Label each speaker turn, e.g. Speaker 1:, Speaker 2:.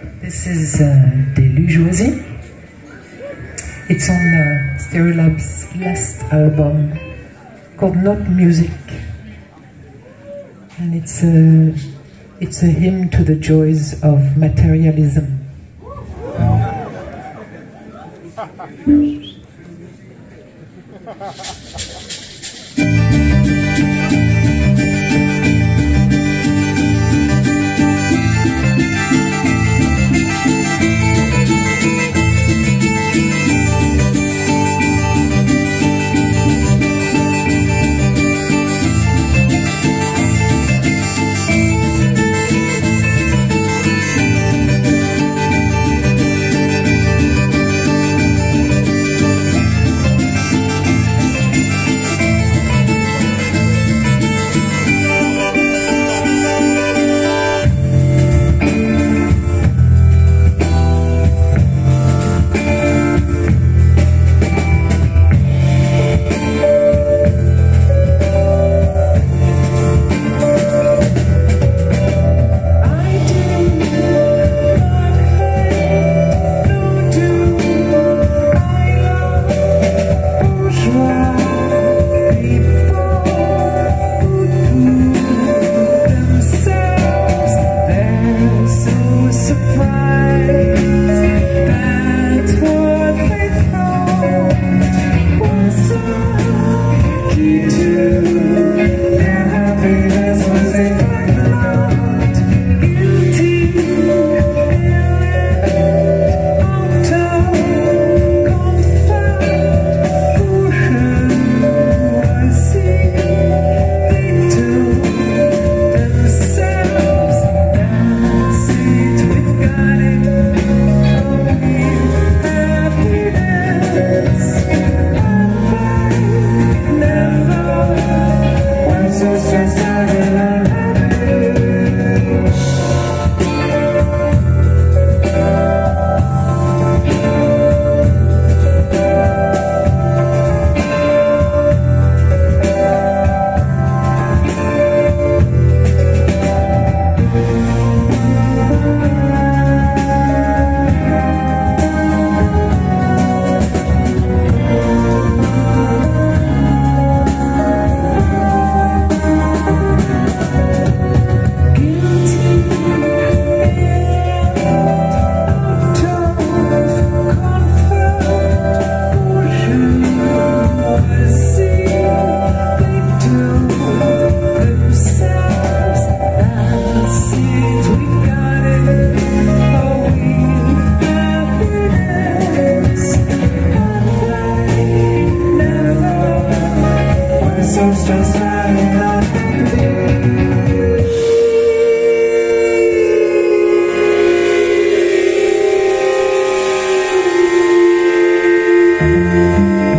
Speaker 1: This is uh, Delugeoisie It's on uh, Stereolab's last album called Not Music. And it's a, it's a hymn to the joys of materialism. you. Música